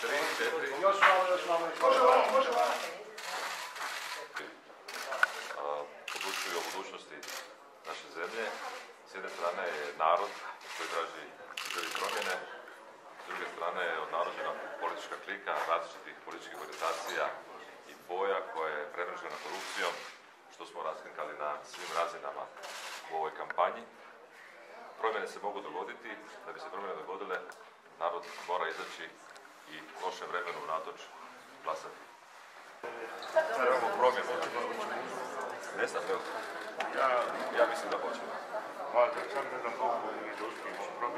Tri. Još malo, još malo. Odlučuju o budućnosti naše zemlje. S jedne strane je narod koji traži želi promjene, s druge strane je odnarođena politička klika različitih političkih orijentacija i boja koja je premrežena korupcijom, što smo raskrinkali na svim razinama u ovoj kampanji. Promjene se mogu dogoditi, da bi se promjene dogodile, narod mora izaći i lošem vremenu natoč glasati. Trebamo promjenu. Ne znam, evo. Ja, ja mislim da hoćemo. Hvala, sam ne znam koliko mi promjenu.